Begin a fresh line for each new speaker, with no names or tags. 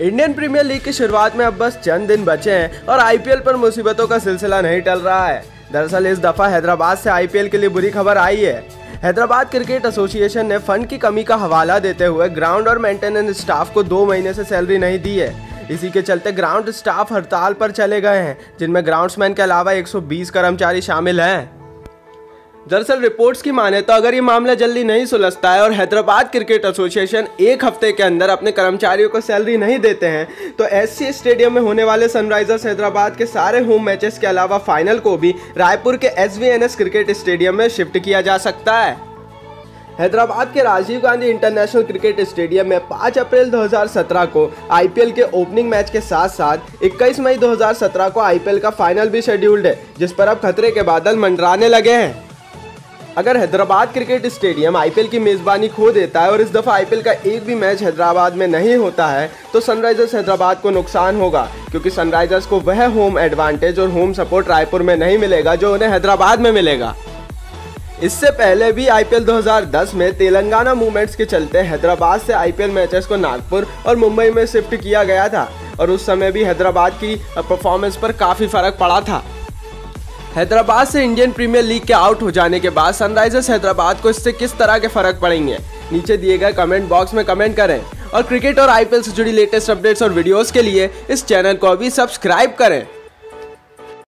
Indian premiere league की शुरुआत में अब बस चंद दिन बचे हैं और आईपीएल पर मुसीबतों का सिलसिला नहीं टल रहा है। दरअसल इस दफ़ा हैदराबाद से आईपीएल के लिए बुरी खबर आई है। हैदराबाद क्रिकेट एसोसिएशन ने फंड की कमी का हवाला देते हुए ग्राउंड और मेंटेनेंस स्टाफ को दो महीने से सैलरी नहीं दी है। इसी के चलते ग्राउंड स्टाफ हड़ताल पर चले गए हैं, जिनमें ग्राउंड्समैन के अलावा 120 कर्मचारी शामिल हैं। दरअसल रिपोर्ट्स की माने तो अगर ये मामला जल्दी नहीं सुलझता है और हैदराबाद क्रिकेट एसोसिएशन एक हफ़्ते के अंदर अपने कर्मचारियों को सैलरी नहीं देते हैं तो एससी स्टेडियम में होने वाले सनराइजर्स हैदराबाद के सारे होम मैचेस के अलावा फाइनल को भी रायपुर के एसवीएनएस क्रिकेट स्टेडियम में शिफ्ट किया जा सकता है। हैदराबाद के Rajiv Gandhi international cricket stadium में 5 अप्रैल 2017 को आईपीएल के ओपनिंग मैच के साथ साथ 21 मई 2017 को आईपीएल का फाइनल भी शेड्यूल्ड है, जिस पर अब खतरे के बादल मंडराने लगे हैं। अगर हैदराबाद क्रिकेट स्टेडियम आईपीएल की मेज़बानी खो देता है और इस दफ़ा आईपीएल का एक भी मैच हैदराबाद में नहीं होता है तो सनराइजर्स हैदराबाद को नुकसान होगा, क्योंकि सनराइजर्स को वह होम एडवांटेज और होम सपोर्ट रायपुर में नहीं मिलेगा जो उन्हें हैदराबाद में मिलेगा। इससे पहले भी आईपीएल 2010 में तेलंगाना मूवमेंट्स के चलते हैदराबाद से आईपीएल मैचेस को नागपुर और मुंबई में शिफ्ट किया गया था, और उस समय भी हैदराबाद की परफॉर्मेंस पर काफ़ी फ़र्क पड़ा था। हैदराबाद से इंडियन प्रीमियर लीग के आउट हो जाने के बाद सनराइजर्स हैदराबाद को इससे किस तरह के फ़र्क पड़ेंगे? नीचे दिए गए कमेंट बॉक्स में कमेंट करें। और क्रिकेट और आईपीएल से जुड़ी लेटेस्ट अपडेट्स और वीडियोस के लिए इस चैनल को अभी सब्सक्राइब करें।